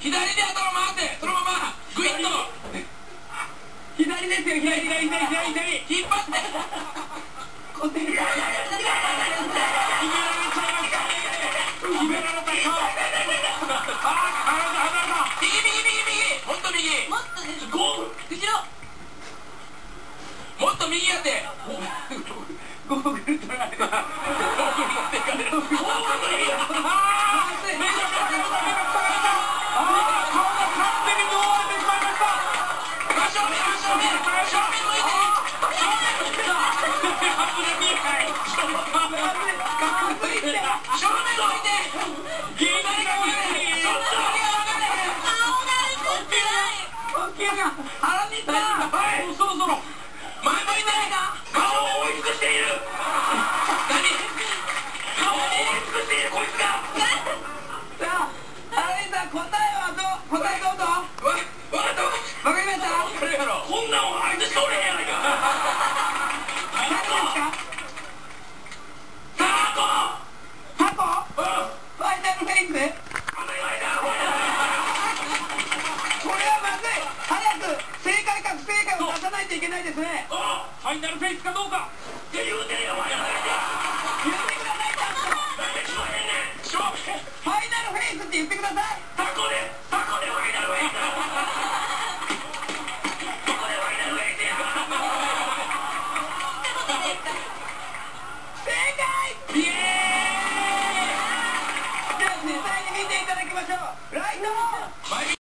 左で頭回ってそのままグイッと左左左左左左引っ張って固定決められた決められたかああ離れた離れた右右右右もっと右もっとですゴー後ろもっと右やってゴーグル取られたゴーグル持ってかれるゴーグル右やあ Ah! ないですねファイナルフェイスかどうか。って言うてるよお前言って。くださいちゃんとなんで言わへんねん勝負ファイナルフェイス。って言ってくださいタコでタコでファイナルフェイス正解。イエーじゃあ実際に見ていただきましょう。ライト